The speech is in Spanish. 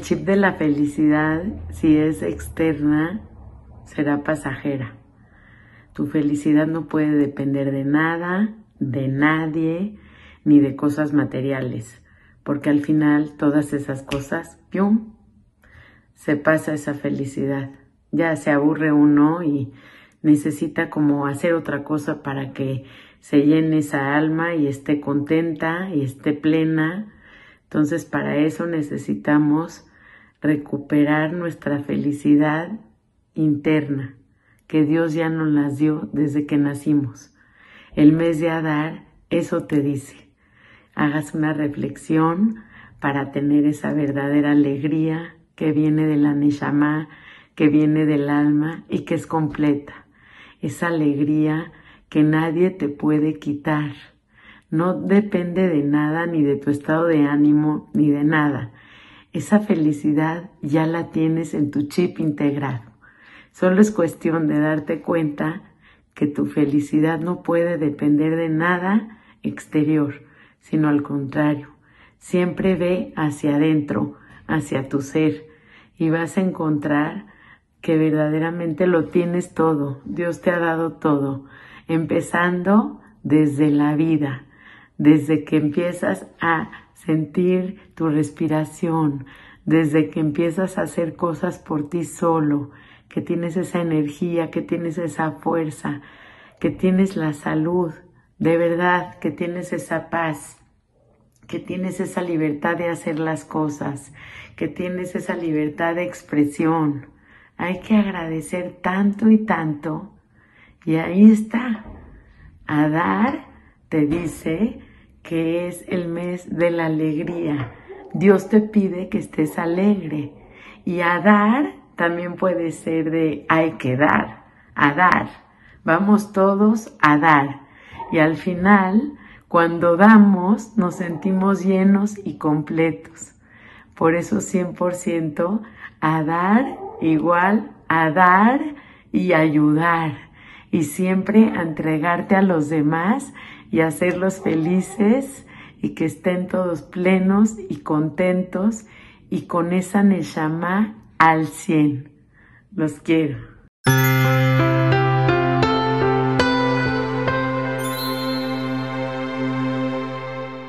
chip de la felicidad, si es externa, será pasajera. Tu felicidad no puede depender de nada, de nadie, ni de cosas materiales, porque al final todas esas cosas, ¡pium!, se pasa esa felicidad. Ya se aburre uno y necesita como hacer otra cosa para que se llene esa alma y esté contenta y esté plena. Entonces para eso necesitamos recuperar nuestra felicidad interna que Dios ya nos las dio desde que nacimos. El mes de Adar eso te dice. Hagas una reflexión para tener esa verdadera alegría que viene de la Neshama, que viene del alma y que es completa. Esa alegría que nadie te puede quitar. No depende de nada, ni de tu estado de ánimo, ni de nada. Esa felicidad ya la tienes en tu chip integrado. Solo es cuestión de darte cuenta que tu felicidad no puede depender de nada exterior, sino al contrario. Siempre ve hacia adentro, hacia tu ser, y vas a encontrar que verdaderamente lo tienes todo. Dios te ha dado todo, empezando desde la vida, desde que empiezas a sentir tu respiración, desde que empiezas a hacer cosas por ti solo, que tienes esa energía, que tienes esa fuerza, que tienes la salud, de verdad, que tienes esa paz, que tienes esa libertad de hacer las cosas, que tienes esa libertad de expresión. Hay que agradecer tanto y tanto. Y ahí está. Adar te dice que es el mes de la alegría. Dios te pide que estés alegre. Y a dar también puede ser de hay que dar, a dar. Vamos todos a dar. Y al final, cuando damos, nos sentimos llenos y completos. Por eso 100% a dar igual a dar y ayudar. Y siempre entregarte a los demás y hacerlos felices y que estén todos plenos y contentos y con esa Neshama al 100. Los quiero.